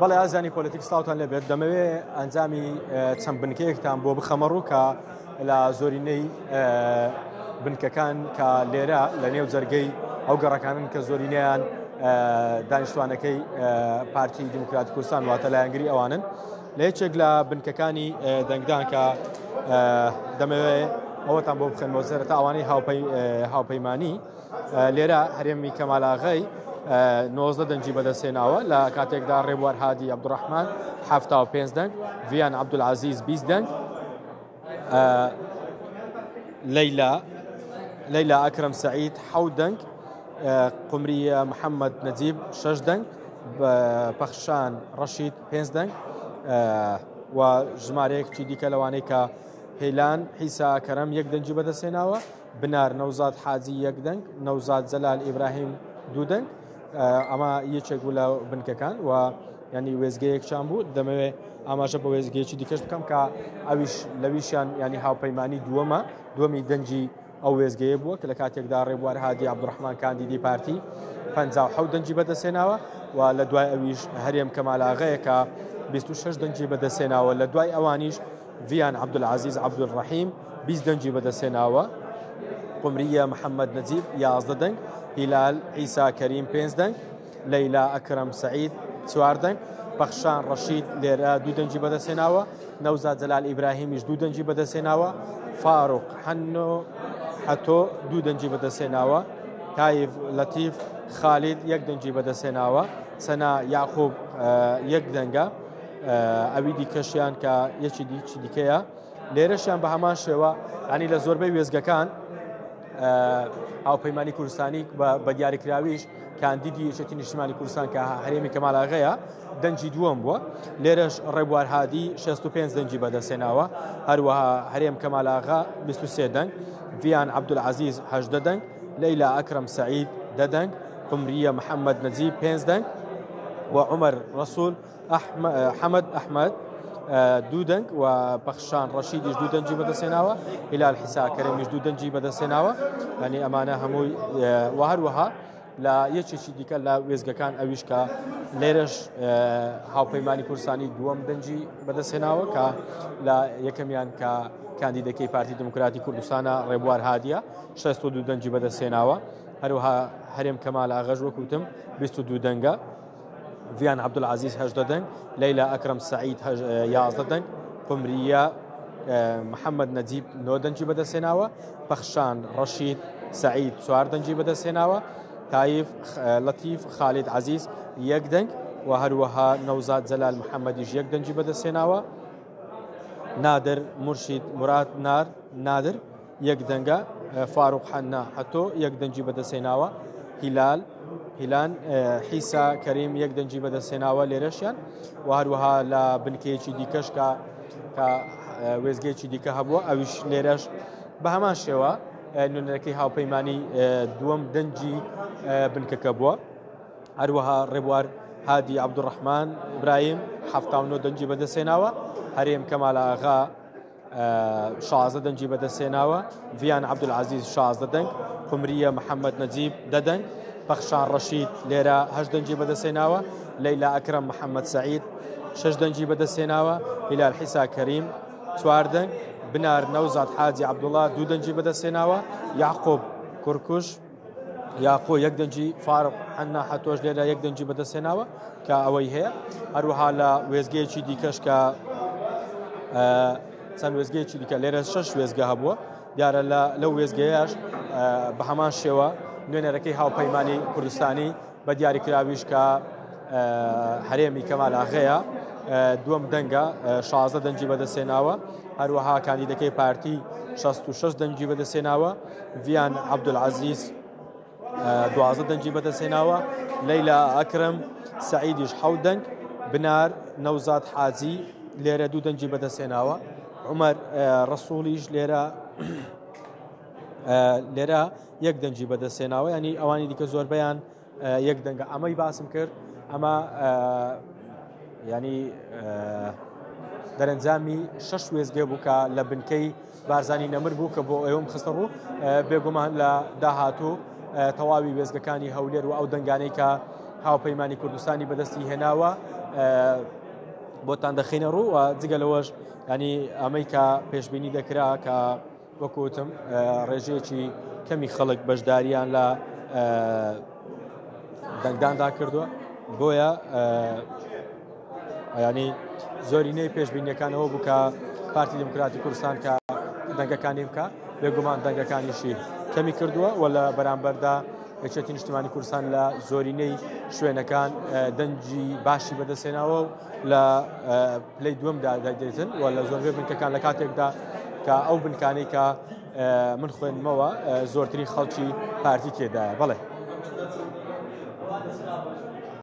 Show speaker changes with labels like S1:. S1: بەڵێ ئازانی پۆلیتیک سلاوتان لەبێت دەمەوێ ئەنجامی چەند بنکەیەکتان بۆ بخەمەڕوو کە لە زۆرینەی بنکەکان کە لێرە لە نێو جەرگەی ئەو گەڕەکانن کە زۆرینیان دانیشتوانەکەی پارتی دیموکرات کوردستان واتە لایەنگری ئەوانن لە یەکێک لە بنکەکانی دەنگدان کە دەمەوێت ئەوەتان بۆ بخێنەوە زەرە تا ئەوانەی هاوپەیمانی لێرە هەرێمی کەمالاغی آه، نۆزدە دەنجی بەدەسێناوە لە دار ڕێبوار هادی الرحمن ه و پێ دەنگ عبد عبدولعزیز بیز دنگ آه، لیلا لیلا اکرم سعید حود دنگ آه، قمری محمد نزیب شش دنگ پخشان رشید پینز دنگ و ژمارەیەکی دیکە لەوانەیە که هیلان حیسا یک دنجی بده بەدەسێناوە بنار نوزاد حاجی یک دنگ نوزاد زلال ابراهیم دو دنگ ئەمە یەکێک بوو لە بنکەکان و ینی وێزگەیەک چان بوو دەمەوێت ئاماژە بە وێزگەیەکی دیکەش بکەم کە ئەویش لەویشیان ینی هاوپەیمانانی دووەمە دووەمی دەنجی ئەو وێزگەیە بووە کە لە کاتێکدا ڕێبوار هادی عبدڕحمان کاندیدی پارتی پ دەنجی بەدەسێناوە و لە دوای ئەویش هەرێم کەمالاغەیەکە 26 دەنجی بەدەسێناوە لە دوای ئەوانیش ڤیان عبدولعزیز عبدولڕحیم 20 دەنجی بەدەسێناوە قمریە محەممەد نەجیب یازدە دەنگ هیلال ئیسا کەریم پێنجدەنگ لەیلا ئەکرم سعید چواردەنگ بەخشان ڕەشید لێرە دوو دەنجی بەدەسێناوە نەوزاد جەلال ئیبراهیمیش دوو دەنجی بەدەسێناوە فاروق حەنۆ ئەتۆ دوو دەنجی بەدەسێناوە تایف لەتیف خالید یەک دەنجی بەدەسێناوە سەنا یاخوب یەک دەنگە ئەوی دیکەشیان کە یەکی دیچی دیکەیە لێرەشیان بە هەمان شێوە ئەنی لە زۆربەی وێزگەکان او پیمانی هاوپەیمانی کوردستانی بە دیاریکراویش کاندیدی یەشەتی کورسان کوردستان حریم کمال کەمالاغەیە دنجی دووەم بووە لێرەش ربوار هادی 65 دەنجی بەدەسێناوە هەروەها هەرێم کەمالاغا 23 دەنگ ڤیان عبدولعزیز هەشدە دنگ لیلا اکرم سعید دەدەنگ قمریە محەممەد نەجیب پێنج دەنگ وعمر رسول احمد, أحمد دوو دەنگ و بەخشان ڕەشیدیش دوو دەنجی بەدەسێناوە هلال حیساکەرەمیش دوو دەنجی بەدەسێناوە ئەنی ئەمانە هەمووی وهروەها لە یەکێکی دیکە لە وێزگەکان ئەویشکە لێرەش هاوپەیمانی کورسانی دووەم دەنجی بەدەسێناوە کە لە یەکەمیان کە کاندیدەکەی پارتی دموکراتی کوردستانە ڕێبوار هادیە 62 دەنجی بەدەسێناوە هەروها هەرێم کەمال ئاغەژ وەکوتم 22 دەنگە ڤیان عبدولعزیز هەشدە دەنگ لەیلا ئەکرم سعید یازدە آه، دەنگ قمریە آه، محەممەد نەجیب نۆ دەنجی بەدەسێناوە پەخشان ڕەشید سعید چوار دەنجی سيناوا تايف آه، لطيف خالد عزيز يكدن وهروها نوزاد زلال محمد جەلال محەممەدیش یەک دەنجی بەدەسێناوە نادر مرشد مراد نار نادر يكدنغا دەنگە فاروق حەنا حەتۆ یەک دەنجی سيناوا هلال هیلان حیسا کەریم یەک دەنجی بەدەستێناوە لێرەشیان و هەروەها لە بنکەیەکی دیکەشکە کە وێزگەیەکی دیکە هەبووە ئەویش لێرەش بە هەمان شێوە نوێنەکەی هاوپەیمانانی دووەم دەنجی بنکەکە بووە هەروەها ڕێبوار هادی عبدوڕحمان برایم ه دەنجی بەدەسێناوە هەرێم کەمالاغا شازە دەنجی بەدەسێناوە ڤیان عبدولعزیز شازدە دەنگ قمریە محەممەد نەجیب دەدەنگ بەخشان ڕەشید لێرە هەش دەنجی بەدەسێناوە لەیلا ئەکرم محەممەد سعید شش دەنجی بەدەسێناوە هیلال حیسا کەریم چواردەنگ بنار نەوزات حاجی عبدوڵا دوو دەنجی بەدەسێناوە یاقوب کورکوش یاقۆ یەک دەنجی فارق هەنا حتۆش لێرە یەک دەنجی بەدەسێناوە کە ئەوەی هەیە هەروها لە وێزگەیەکی دیکەش کە چەند وێزگەیەکی دیکە لێرە شش وێزگە هەبووە دیارە لەو وێزگەیەش بە هەمان شێوە نوێنەرەکەی هاوپەیمانانی کوردستانی بە دیاریکراویش کە هەرێمی کەمالاغەیە دووەم دەنگە 16 دەنجی بەدەسێناوە هەروەها کاندیدەکەی پارتی 66 دەنجی بەدەسێناوە ڤیان عبدولعزیز دوازە دەنجی بەدەسێناوە لەیلا ئەکرم سعیدیش حە دەنگ بنار نەوزات حاجی لێرە دوو دەنجی بەدەسێناوە عمەر ڕسوڵیش لێرە لێرە یەک دەنجی بەدەستێناوە ینی ئەوانی دیکە زۆربیان یەک دەنگە ئەمەی باسم کرد ئەمە ینی دەرەنجامی شش وێزگێ بووکە لە بنکەی بارزانانی نەمر بوو کە بۆ ئێوم خستە ڕوو بێگومان لە داهاتوو تەواوی وێزگەکانی هەولێر و ئەو دەنگانەی کە هاوپەیمانانی کوردستانی بەدەستی هێناوە بۆتان دەخینە ڕوو و جگەلەوەش ینی ئەمریکا پێشببینی دەکرا کە وەکوتم ڕێژەیەکی کەمی خەڵک بەشداریان لە دەنگداندا کردووە بۆیە ینی زۆرینەی پێشبینیەکانەوە بووکە پارتی دموکراتی کوردستان کە دەنگەکانی بکە بێگومان دەنگەکانیشی کەمی کردووە و لە بەرامبەردا یەکێتی نیشتمانی کوردستان لە زۆرینەی شوێنەکان دەنجی باشی بەدەسێناوە و لە پلەی دووەمدا دەدێتن و لە زۆربێ بنکەکان لە کاتێکدا کە ئەو بنکانەی کە من خوێنمەوە زۆرتری خەڵکی پارتی تێدایە بڵێ.